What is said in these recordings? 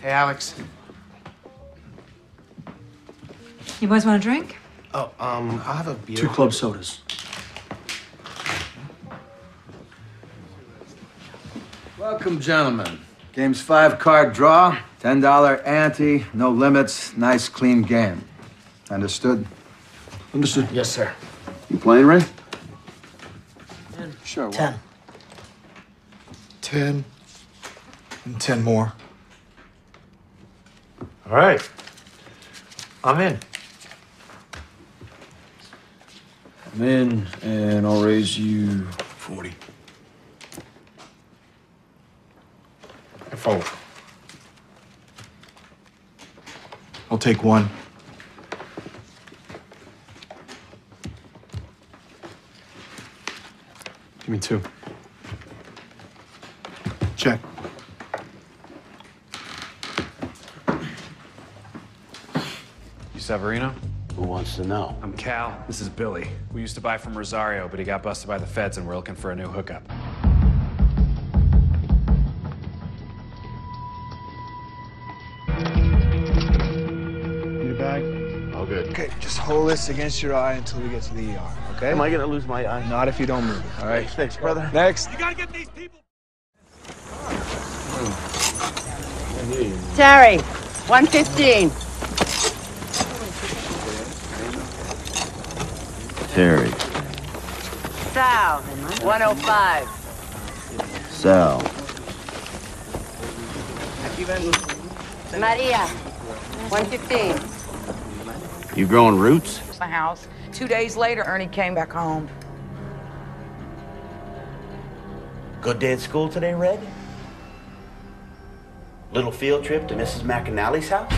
Hey, Alex. You boys want a drink? Oh, um, I'll have a beer. Two club sodas. Welcome, gentlemen. Game's five card draw, $10 ante, no limits, nice clean game. Understood? Understood. Yes, sir. You playing, Ray? Sure. why? Ten. Ten. And ten more. All right. I'm in. I'm in, and I'll raise you forty. I fold. I'll take one. Give me two. Check. Severino? Who wants to know? I'm Cal. This is Billy. We used to buy from Rosario, but he got busted by the feds and we're looking for a new hookup. Need a bag? All good. Okay, just hold this against your eye until we get to the ER, okay? Am I gonna lose my eye? Not if you don't move it, all right? Thanks, brother. Next. You gotta get these people. Terry, 115. Terry. Sal, 105. Sal. Maria, 115. You growing roots? the house. Two days later, Ernie came back home. Good day at school today, Red? Little field trip to Mrs. McAnally's house?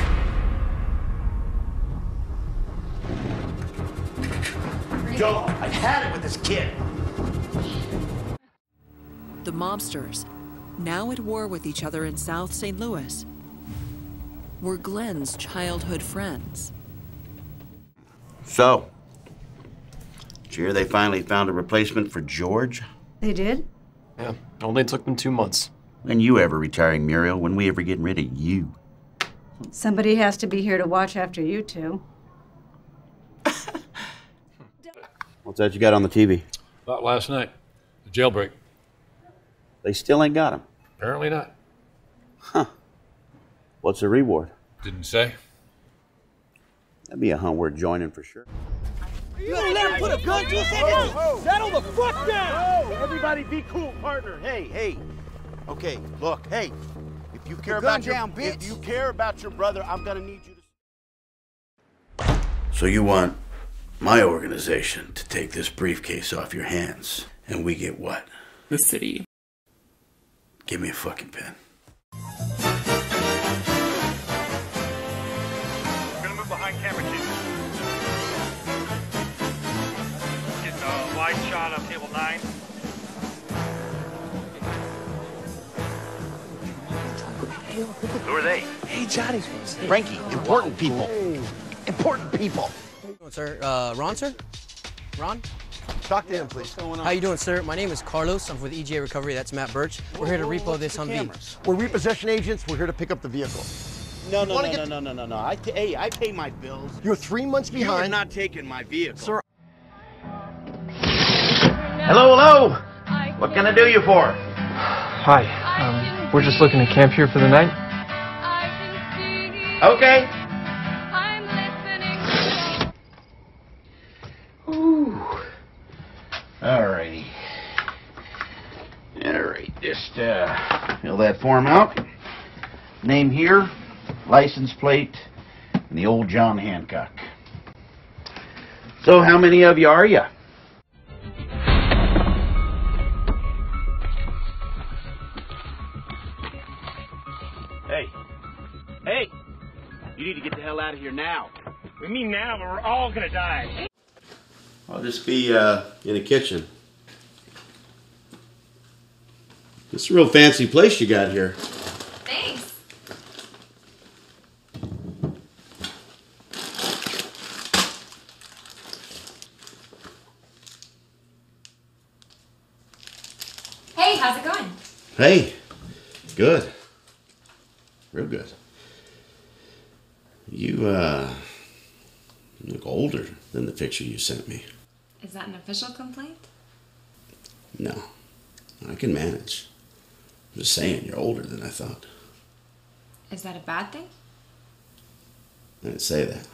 Joe, I've had it with this kid. The mobsters, now at war with each other in South St. Louis, were Glenn's childhood friends. So, did you hear they finally found a replacement for George? They did? Yeah, only took them two months. When you ever retiring, Muriel? When we ever getting rid of you? Somebody has to be here to watch after you two. What's that you got on the TV? About last night. The jailbreak. They still ain't got him. Apparently not. Huh. What's the reward? Didn't say. That'd be a hunt worth joining for sure. You gonna let him put a gun to his head? Settle the fuck down! Everybody be cool, partner. Hey, hey. Okay, look, hey. If you care gun about your, down, if you care about your brother, I'm gonna need you to. So you want my organization to take this briefcase off your hands, and we get what? The city. Give me a fucking pen. Gonna move behind camera two. Getting a wide shot of table nine. Who are they? Hey, Johnny. Frankie, important people. Important people. Sir, uh, Ron, sir? Ron? Talk to him, please. How you doing, sir? My name is Carlos. I'm with EJ Recovery. That's Matt Birch. We're here to repo this Humvee. We're repossession agents. We're here to pick up the vehicle. No, no, no, get- no, no, no, no, no. I t- hey, I pay my bills. You're three months behind. You are behind. not taking my vehicle. Sir. Hello, hello. What can I do you for? Hi. Um, we're just looking to camp here for the night. Okay. Alright, just uh, fill that form out. Name here, license plate, and the old John Hancock. So, how many of you are you? Hey, hey, you need to get the hell out of here now. We mean now, but we're all gonna die. I'll just be uh, in the kitchen. It's a real fancy place you got here. Thanks. Hey, how's it going? Hey, Good. Real good. You, uh, look older than the picture you sent me. Is that an official complaint? No, I can manage. I'm just saying, you're older than I thought. Is that a bad thing? I didn't say that.